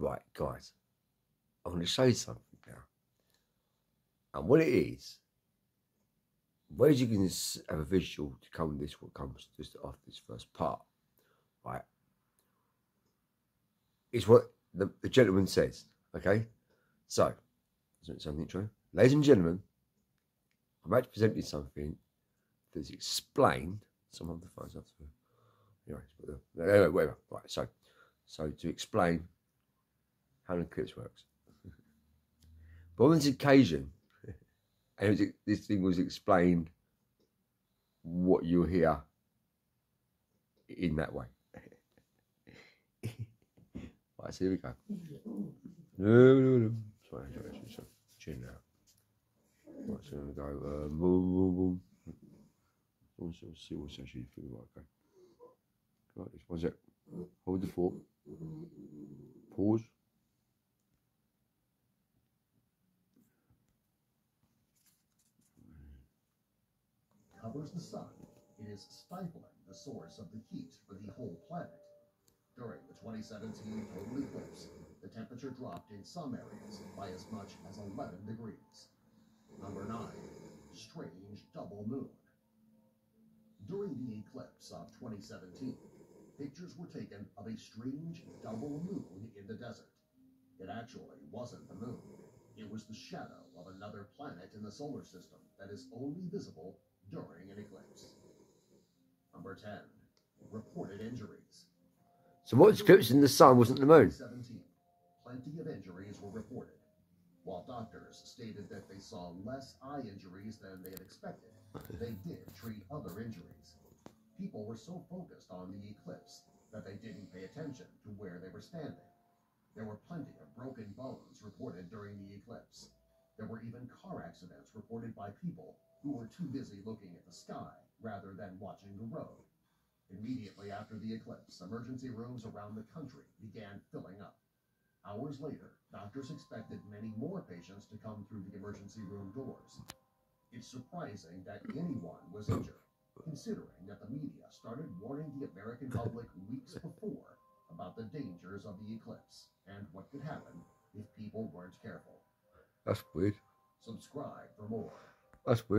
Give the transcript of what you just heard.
Right, guys, I'm going to show you something now. And what it is, ways you can have a visual to come this what comes just after this first part, right? Is what the, the gentleman says, okay? So, isn't it something true? Ladies and gentlemen, I'm about to present you something that's explained. Some of the to anyway, anyway, whatever. Right, so so to explain how an eclipse works. but on this occasion, and was, this thing was explained what you hear in that way. right, so here we go. No, no, no. Sorry, sorry, sorry. Chin now. Right, so I'm going to go uh, boom, boom, boom. Let's see what's actually feeling like. Okay. Right, this one's it. Hold the fork. Pause. Covers the sun. It is stifling the source of the heat for the whole planet. During the 2017 total eclipse, the temperature dropped in some areas by as much as 11 degrees. Number 9. Strange double moon. During the eclipse of 2017, pictures were taken of a strange double moon in the desert. It actually wasn't the moon. It was the shadow of another planet in the solar system that is only visible during an eclipse. Number 10. Reported injuries. So what eclipse in the sun wasn't the moon? 17. Plenty of injuries were reported. While doctors stated that they saw less eye injuries than they had expected, they did treat other injuries. People were so focused on the eclipse that they didn't pay attention to where they were standing. There were plenty of broken bones reported during the eclipse. There were even car accidents reported by people who were too busy looking at the sky rather than watching the road. Immediately after the eclipse, emergency rooms around the country began filling up. Hours later, doctors expected many more patients to come through the emergency room doors. It's surprising that anyone was injured, considering that the media started warning the American public weeks before about the dangers of the eclipse and what could happen if people weren't careful. That's weird. Subscribe for more. That's weird.